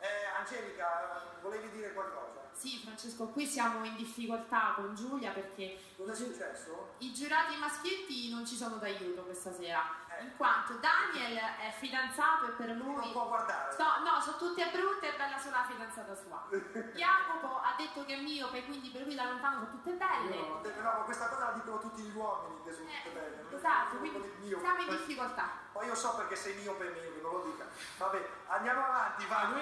Eh, Angelica, volevi dire qualcosa? Sì, Francesco, qui siamo in difficoltà con Giulia perché Cosa è successo? i giurati maschietti non ci sono d'aiuto questa sera, Eh. in quanto Daniel è fidanzato e per Non lui... può guardare. No, no, sono tutte brutte e bella solo la fidanzata sua. Jacopo ha detto che è miope, quindi per lui da lontano sono tutte belle. No, ma questa cosa la dicono tutti gli uomini che sono tutte belle. non Eh, esatto, solo quindi quelli miopi. siamo in difficoltà. Io so perché sei miope miope, non lo dica. Vabbè, andiamo avanti, va.